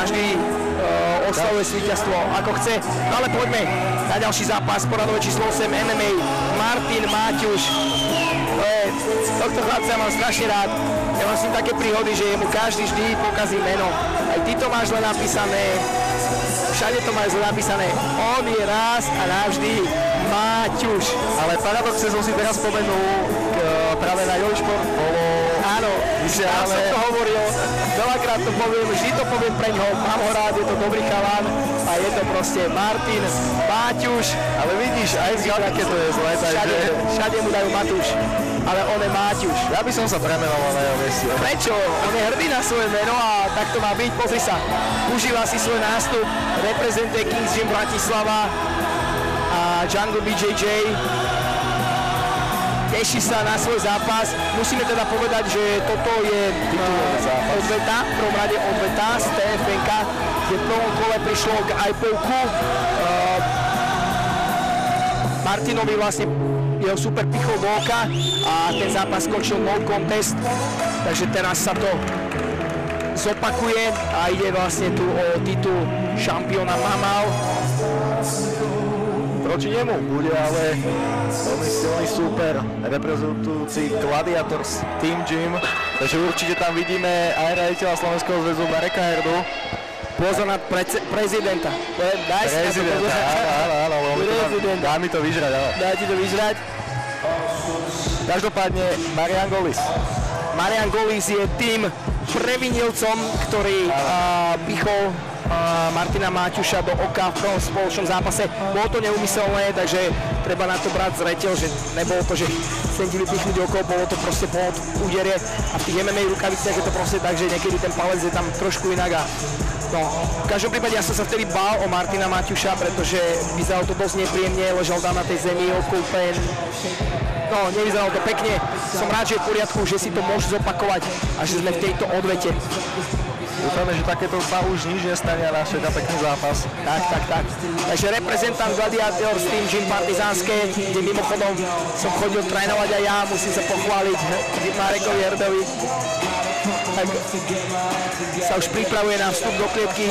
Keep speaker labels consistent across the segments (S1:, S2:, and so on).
S1: každý uh, oslavuje si víťazstvo ako chce. No ale poďme na ďalší zápas, poradové číslo 8 MMA, Martin Máťuš. Je, tohto chlapca mám strašne rád. Ja mám s ním také príhody, že mu každý vždy pokazí meno. Aj ty to máš len napísané, všade to majú zle napísané. On je raz a navždy Máťuš.
S2: Ale paradoxe som si teraz spomenul k, práve na Jošport bolo
S1: Áno,
S2: Že
S1: ja
S2: ale-
S1: som to hovoril, veľakrát to poviem, vždy to poviem pre ňoho, mám ho rád, je to dobrý chalan a je to proste Martin, Máťuš,
S2: ale vidíš, aj v aké to je zle, takže
S1: všade mu dajú Matúš, ale on je Máťuš.
S2: ja by som sa premenoval na jeho miesto.
S1: Prečo? On je hrdý na svoje meno a tak to má byť. Pozri sa, užíva si svoj nástup, reprezentuje Kings Gym Bratislava a Jungle BJJ. Teší sa na svoj zápas. Musíme teda povedať, že toto je eh, odveta, v prvom rade odveta z TFNK, kde v prvom kole prišlo k IPOku. Martinovi vlastne jeho super pichol do oka a ten zápas skončil no contest, takže teraz sa to zopakuje a ide vlastne tu o titul šampióna Mamal.
S2: Proti nemu bude ale veľmi silný super reprezentujúci Gladiators Team Gym, takže určite tam vidíme aj raditeľa Slovenského zväzu Mareka Herdu.
S1: Pozor na prece- prezidenta. Daj si na to
S2: áno, áno, áno, to dá- dá mi to vyžrať, áno.
S1: Daj ti to vyžrať.
S2: Každopádne Marian Golis.
S1: Marian Golis je tým previnilcom, ktorý a, pichol Martina Máťuša do oka v prvom spoločnom zápase. Bolo to neumyselné, takže treba na to brať zreteľ, že nebolo to, že chcem ti vypichnúť oko, bolo to proste po úderie a v tých MMA rukaviciach je to proste tak, že niekedy ten palec je tam trošku inak a No, v každom prípade ja som sa vtedy bál o Martina Maťuša, pretože vyzeralo to dosť nepríjemne, ležal tam na tej zemi, oko úplne No, nevyzeralo to pekne. Som rád, že je v poriadku, že si to môže zopakovať a že sme v tejto odvete.
S2: Dúfame, že takéto sa už nič nestane a náš čaká pekný zápas.
S1: Tak, tak, tak. Takže reprezentant Gladiator s tým Gym Partizánske, kde mimochodom som chodil trénovať aj ja, musím sa pochváliť Marekovi Herdovi. Tak sa už pripravuje na vstup do klietky.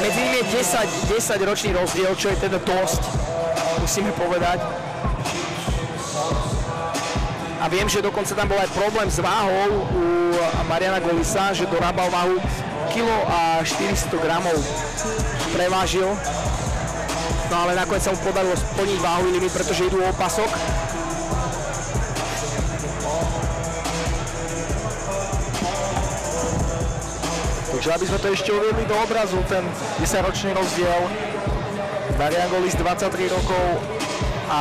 S1: Medzi nimi je 10, 10 ročný rozdiel, čo je teda dosť, musíme povedať. Viem, že dokonca tam bol aj problém s váhou u Mariana Golisa, že dorábal váhu kilo a 400 gramov prevážil. No ale nakoniec sa mu podarilo splniť váhový limit, pretože idú o pasok.
S2: Takže aby sme to ešte uviedli do obrazu, ten 10-ročný rozdiel. Marian Golis 23 rokov a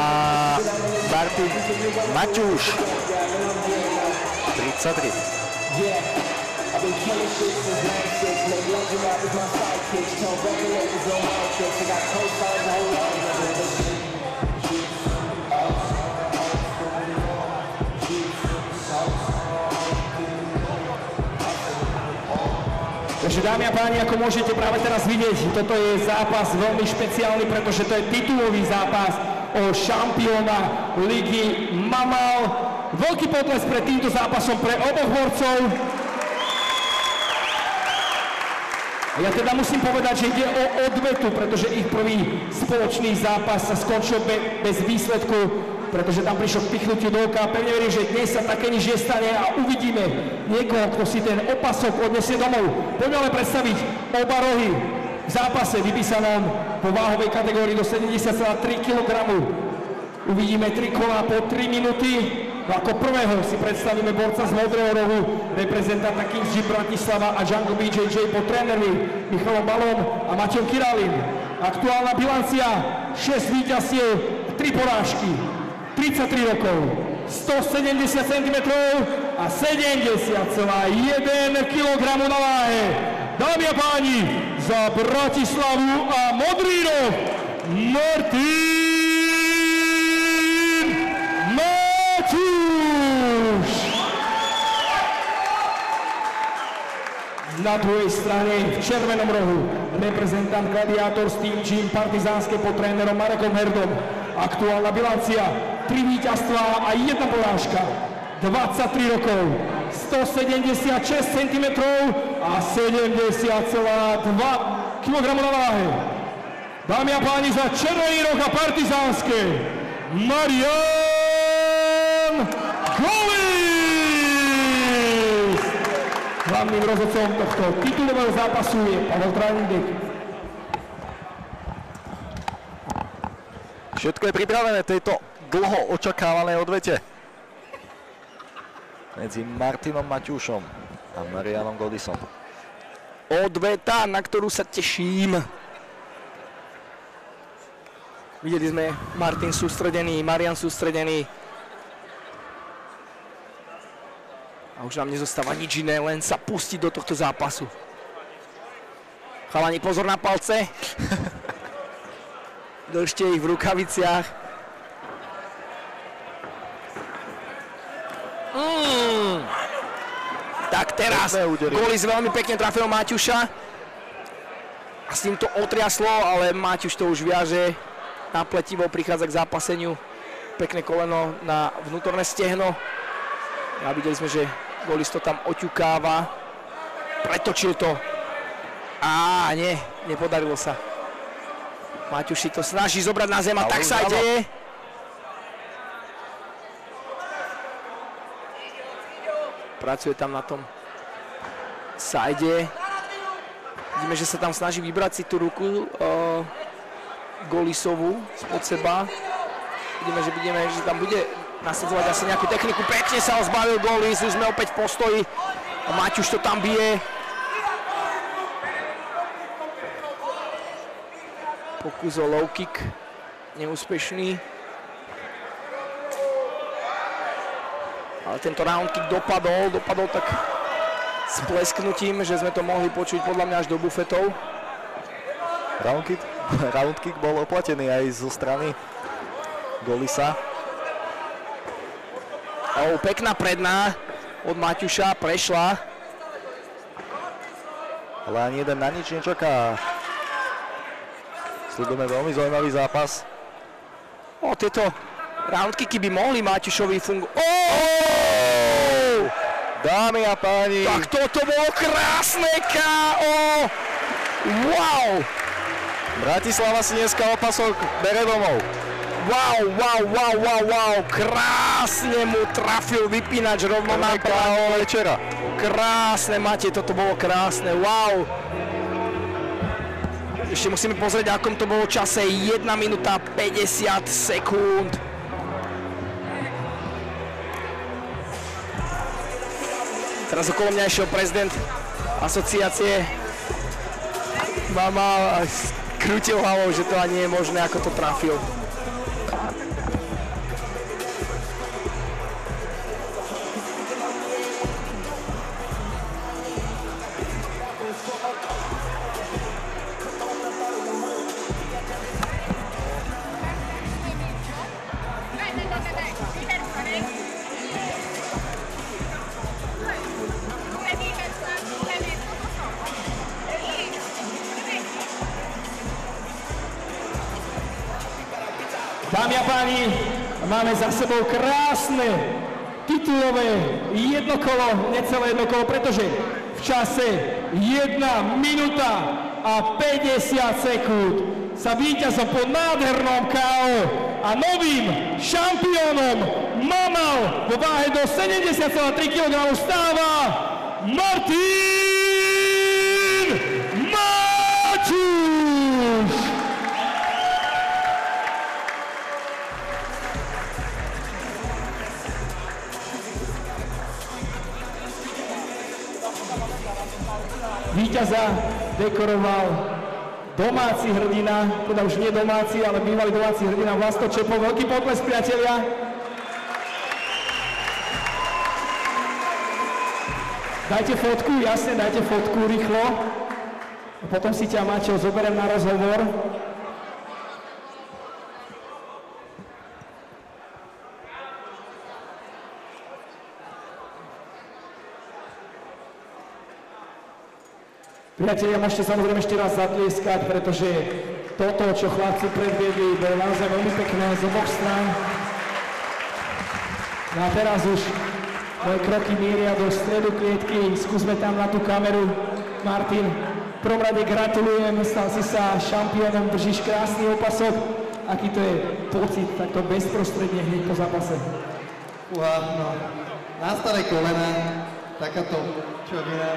S2: Martin Maťuš 33.
S1: Takže dámy a páni, ako môžete práve teraz vidieť, toto je zápas veľmi špeciálny, pretože to je titulový zápas o šampióna ligy Mamal. Veľký potles pred týmto zápasom pre oboch borcov. Ja teda musím povedať, že ide o odvetu, pretože ich prvý spoločný zápas sa skončil be- bez výsledku, pretože tam prišlo k pichnutiu do oka. Pevne verím, že dnes sa také nič nestane a uvidíme niekoho, kto si ten opasok odnesie domov. Poďme ale predstaviť oba rohy v zápase vypísanom po váhovej kategórii do 70,3 kg. Uvidíme tri kola po 3 minúty. No ako prvého si predstavíme borca z modrého rohu, reprezentanta Kings Gym Bratislava a Jungle BJJ po trénermi Michalom Balom a Matejom Kiralin. Aktuálna bilancia 6 víťazstiev, 3 porážky, 33 rokov, 170 cm a 70,1 kg na váhe. Dámy a páni, za Bratislavu a Modrý roh, Martin Na druhej strane v červenom rohu reprezentant Gladiator s tým Gym Partizánske pod trénerom Marekom Herdom. Aktuálna bilancia, 3 víťazstva a jedna porážka. 23 rokov, 176 cm a 70,2 kg na váhe. Dámy a páni, za Červený roh a Partizánske, Marian Golis! Hlavným rozhodcom tohto titulového zápasu je Pavel Trajník.
S2: Všetko je pripravené tejto dlho očakávanej odvete medzi Martinom Maťušom a Marianom Godisom.
S3: Odveta, na ktorú sa teším. Videli sme Martin sústredený, Marian sústredený. Už nám nezostáva nič iné, len sa pustiť do tohto zápasu. Chalani, pozor na palce. Držte ich v rukaviciach. Mm. Tak teraz. Golis veľmi pekne trafil Maťuša. A s tým to otriaslo, ale Maťuš to už viaže. Na pletivo prichádza k zápaseniu. Pekné koleno na vnútorné stehno. A videli sme, že Golis to tam oťukáva. Pretočil to. Á, nie, nepodarilo sa. Maťuš si to snaží zobrať na zem a tak sa deje. Pracuje tam na tom sajde. Vidíme, že sa tam snaží vybrať si tú ruku uh, Golisovú spod seba. Vidíme, že vidíme, že tam bude nasadzovať asi nejakú techniku. Pekne sa zbavil Golis, už sme opäť v postoji. Maťuš to tam bije. Pokus o low kick, neúspešný. Ale tento round kick dopadol, dopadol tak s plesknutím, že sme to mohli počuť podľa mňa až do bufetov.
S2: Round kick, round kick bol oplatený aj zo strany Golisa.
S3: Oh, pekná predná od Maťuša, prešla.
S2: Ale ani jeden na nič nečaká. Sledujeme veľmi zaujímavý zápas.
S3: O, tieto roundkicky by mohli Maťušovi fungovať. Oh!
S2: Dámy a páni,
S3: Tak toto bolo krásne KO! Wow!
S2: Bratislava si dneska opasok bere domov.
S3: Wow, wow, wow, wow, wow! Krásne mu trafil vypínač rovno na
S2: Prvé KO večera.
S3: Krásne, Matej, toto bolo krásne, wow! Ešte musíme pozrieť, akom to bolo čase, 1 minúta 50 sekúnd. Teraz okolo mňa išiel prezident asociácie. Mama krútil hlavou, že to ani nie je možné, ako to trafil.
S1: Páni, máme za sebou krásne titulové jednokolo, necelé jednokolo, pretože v čase 1 minúta a 50 sekúnd sa víťazom po nádhernom KO a novým šampiónom Mamal vo váhe do 70,3 kg stáva Martin Víťaza dekoroval domáci hrdina, teda už nie domáci, ale bývalý domáci hrdina Vlasto Čepov. Veľký potles, priatelia. Dajte fotku, jasne, dajte fotku rýchlo. A potom si ťa, Maťo, zoberiem na rozhovor. Priatelia, môžete samozrejme ešte raz zatlieskať, pretože toto, čo chlapci predviedli, bolo naozaj veľmi pekné z oboch strán. No a teraz už Moje kroky mieria do stredu klietky, skúsme tam na tú kameru. Martin, v prvom rade gratulujem, stal si sa šampiónom, držíš krásny opasok. Aký to je pocit takto bezprostredne hneď po zápase?
S4: Uha, no. Na staré kolena, takáto čovina.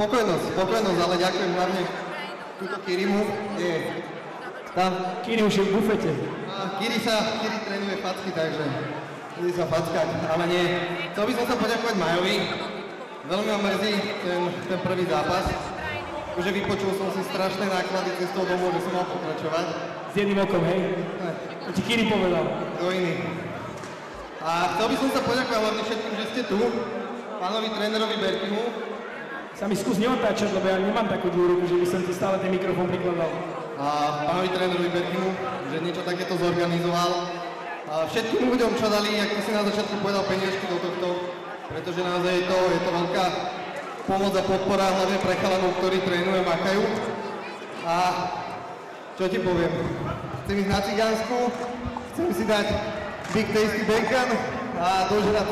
S4: Spokojnosť, spokojnosť, ale ďakujem hlavne túto Kirimu. Je tam.
S1: Kiri už je v bufete.
S4: A Kiri sa, Kiri trénuje facky, takže bude sa fackať, ale nie. Chcel by som sa poďakovať Majovi. Veľmi ma mrzí ten, ten prvý zápas. Že vypočul som si strašné náklady cestou domov, že som mal pokračovať.
S1: S jedným okom, hej? To ti Kiri povedal.
S4: Kto iný. A chcel by som sa poďakovať hlavne všetkým, že ste tu. Pánovi trénerovi Bertimu,
S1: Sa mi skús neotáčať, lebo ja nemám takú dlhú ruku, že by som ti stále ten mikrofón prikladal.
S4: a pánovi trénerovi Bertimu, že niečo takéto zorganizoval. A všetkým ľuďom, čo dali, ako si na začiatku povedal, peniažky do tohto, pretože naozaj je to, je to veľká pomoc a podpora, hlavne pre chalanov, ktorí trénujú a makajú. A čo ti poviem, chcem ísť na cigánsku, chcem si dať Big Tasty Bacon a dožrať.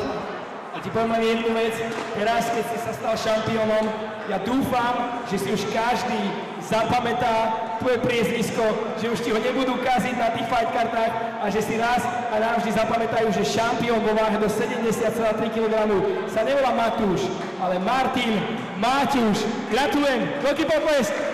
S1: A ti poviem jednu vec, teraz keď si sa stal šampiónom, ja dúfam, že si už každý zapamätá tvoje priezvisko, že už ti ho nebudú kaziť na tých fight kartách a že si raz a navždy zapamätajú, že šampión vo váhe do 70,3 kg sa nevolá Matúš, ale Martin Máťuš. Gratulujem, veľký potlesk!